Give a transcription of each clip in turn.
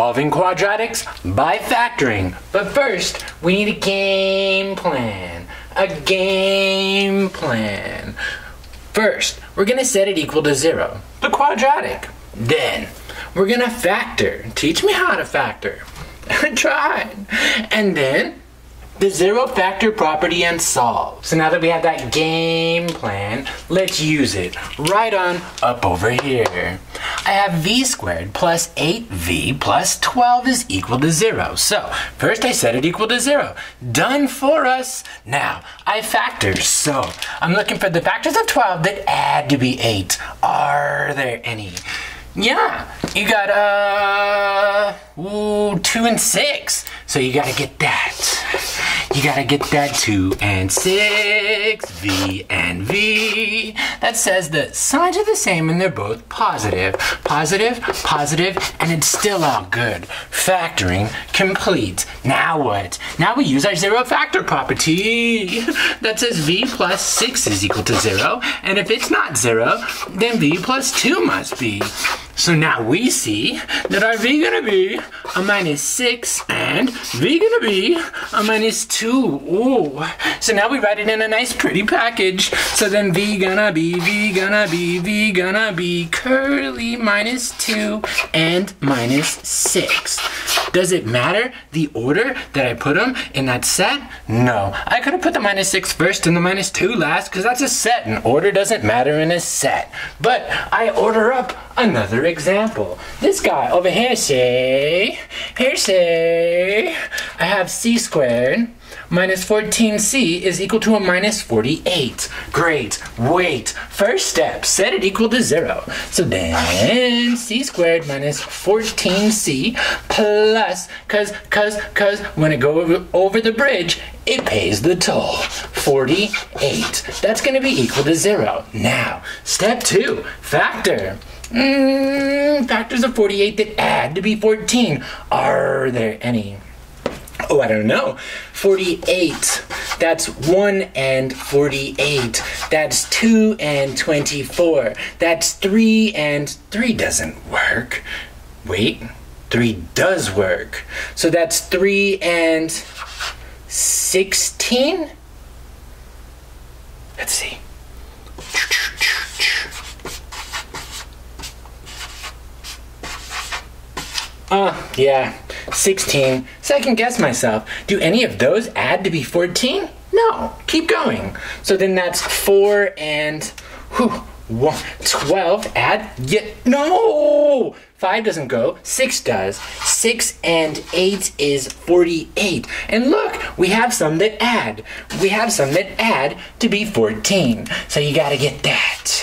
solving quadratics by factoring. But first, we need a game plan. A game plan. First, we're gonna set it equal to zero, the quadratic. Then, we're gonna factor. Teach me how to factor. Try. And then, the zero factor property and solve. So now that we have that game plan, let's use it. Right on up over here. I have v squared plus 8v plus 12 is equal to zero. So first I set it equal to zero. Done for us. Now I factor. So I'm looking for the factors of 12 that add to be 8. Are there any? Yeah, you got uh ooh, two and six. So you gotta get that. You gotta get that two and six, V and V. That says the signs are the same and they're both positive. Positive, positive, and it's still all good. Factoring complete. Now what? Now we use our zero factor property. That says V plus six is equal to zero. And if it's not zero, then V plus two must be. So now we see that our V gonna be a minus six and V gonna be a minus two. Ooh. So now we write it in a nice pretty package. So then V gonna be, V gonna be, V gonna be curly minus two and minus six. Does it matter the order that I put them in that set? No. I could have put the minus six first and the minus two last because that's a set and order doesn't matter in a set. But I order up another example. This guy over here say, here say, I have c squared minus 14c is equal to a minus 48. Great. Wait. First step, set it equal to 0. So then c squared minus 14c plus, cause, cause, cause when it go over, over the bridge, it pays the toll. 48. That's going to be equal to 0. Now, step 2, factor. Mm, factors of 48 that add to be 14. Are there any? Oh, I don't know. 48. That's 1 and 48. That's 2 and 24. That's 3 and 3 doesn't work. Wait, 3 does work. So that's 3 and 16? Let's see. Uh, yeah, 16. Second guess myself. Do any of those add to be 14? No, keep going. So then that's 4 and whew, one, 12 add, yeah, no! 5 doesn't go, 6 does. 6 and 8 is 48. And look, we have some that add. We have some that add to be 14. So you gotta get that.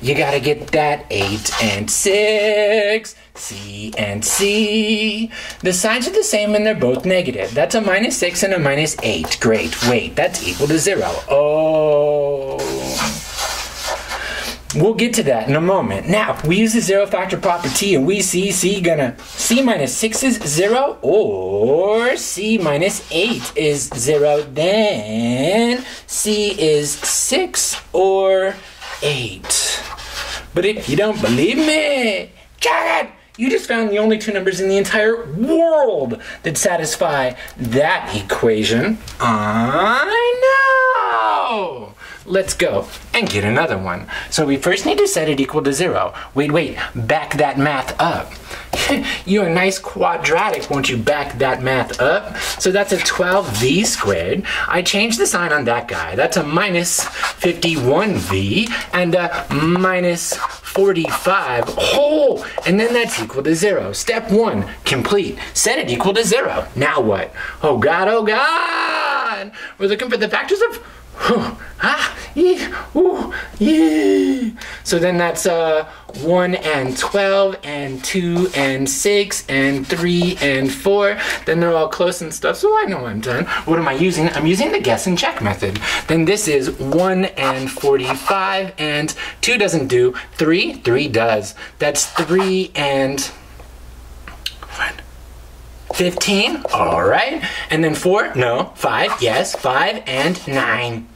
You gotta get that 8 and 6. C and C. The signs are the same and they're both negative. That's a minus 6 and a minus 8. Great. Wait, that's equal to 0. Oh. We'll get to that in a moment. Now, we use the zero factor property and we see C gonna, C minus 6 is 0 or C minus 8 is 0. Then C is 6 or 8. But if you don't believe me, check it! You just found the only two numbers in the entire world that satisfy that equation. I know! Let's go and get another one. So we first need to set it equal to zero. Wait, wait, back that math up. You're a nice quadratic, won't you back that math up? So that's a 12v squared. I changed the sign on that guy. That's a minus 51v and a minus 45. Oh, and then that's equal to zero. Step one, complete. Set it equal to zero. Now what? Oh God, oh God! We're looking for the factors of ah, yeah, ooh, yeah. So then that's uh, 1 and 12 and 2 and 6 and 3 and 4. Then they're all close and stuff, so I know I'm done. What am I using? I'm using the guess and check method. Then this is 1 and 45 and 2 doesn't do. 3, 3 does. That's 3 and 15, all right. And then four, no, five, yes, five and nine.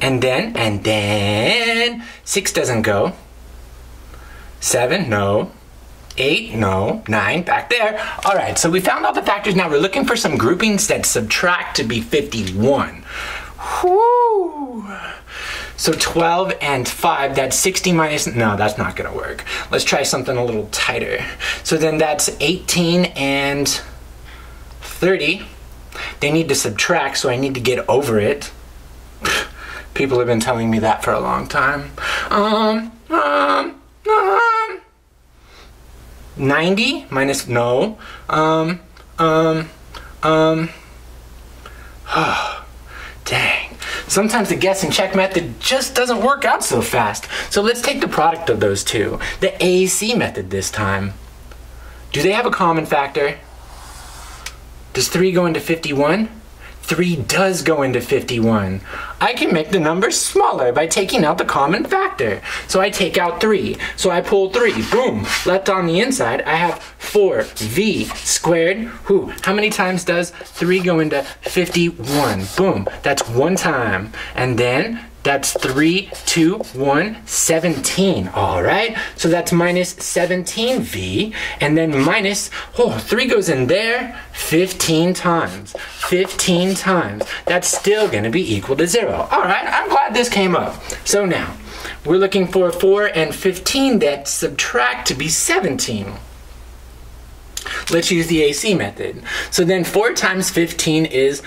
And then, and then, six doesn't go. Seven, no. Eight, no, nine, back there. All right, so we found all the factors. Now we're looking for some groupings that subtract to be 51. Whoo! So 12 and 5, that's 60 minus, no, that's not gonna work. Let's try something a little tighter. So then that's 18 and 30. They need to subtract, so I need to get over it. People have been telling me that for a long time. Um, um, um. 90 minus, no. Um, um, um. Oh, dang. Sometimes the guess and check method just doesn't work out so fast. So let's take the product of those two. The AC method this time. Do they have a common factor? Does 3 go into 51? 3 does go into 51. I can make the number smaller by taking out the common factor. So I take out 3. So I pull 3. Boom. Left on the inside, I have 4v squared. Whoo. How many times does 3 go into 51? Boom. That's one time. And then that's 3, 2, 1, 17. All right, so that's minus 17v, and then minus, oh, 3 goes in there 15 times. 15 times. That's still going to be equal to 0. All right, I'm glad this came up. So now, we're looking for 4 and 15 that subtract to be 17. Let's use the AC method. So then 4 times 15 is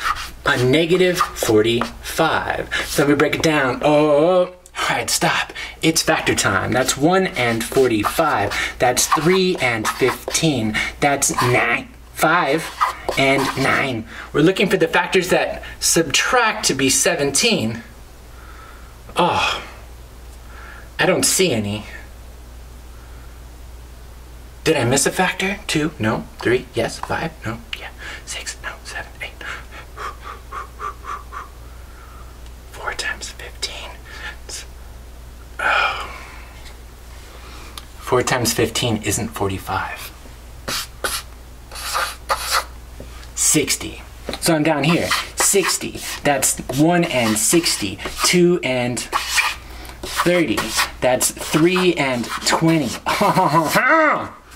a negative 45. So we break it down. Oh, all right, stop. It's factor time. That's 1 and 45. That's 3 and 15. That's 9. 5 and 9. We're looking for the factors that subtract to be 17. Oh, I don't see any. Did I miss a factor? Two? No. Three? Yes. Five? No. Yeah. Six? No. Seven? Eight? Four times fifteen. Oh. Four times fifteen isn't forty-five. Sixty. So I'm down here. 60. That's 1 and 60. 2 and 30. That's 3 and 20.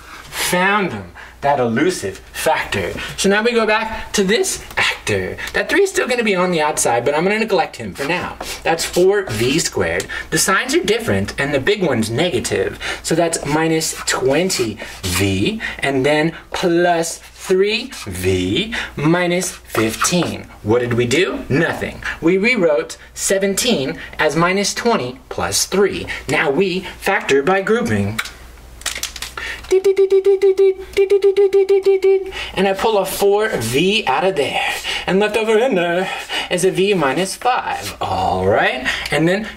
found them. That elusive factor. So now we go back to this actor. That 3 is still going to be on the outside, but I'm going to neglect him for now. That's 4v squared. The signs are different, and the big one's negative. So that's minus 20v, and then plus 3v minus 15. What did we do? Nothing. We rewrote 17 as minus 20 plus 3. Now we factor by grouping and I pull a 4V out of there. And left over in there is a V minus 5. All right. And then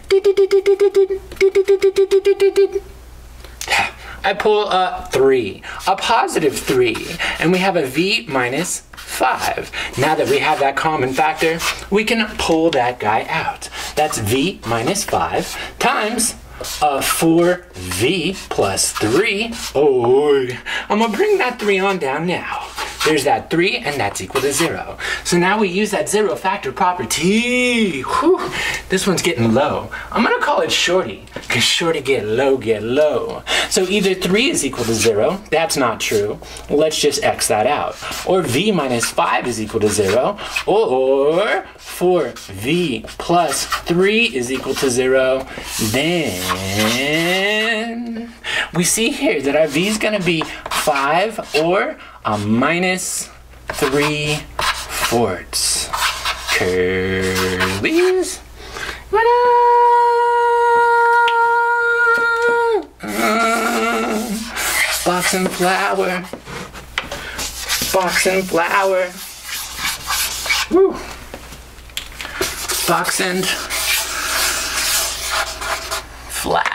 I pull a 3, a positive 3, and we have a V minus 5. Now that we have that common factor, we can pull that guy out. That's V minus 5 times uh, 4v plus 3. Oh, I'm going to bring that 3 on down now. There's that 3, and that's equal to 0. So now we use that zero factor property. Whew, this one's getting low. I'm going to call it shorty, because shorty get low, get low. So either 3 is equal to 0. That's not true. Let's just x that out. Or v minus 5 is equal to 0. Or 4v plus 3 is equal to 0. Then we see here that our v is going to be 5 or a minus 3 fourths. Curlies. Box and flower. Box and flower. Woo. Box and flour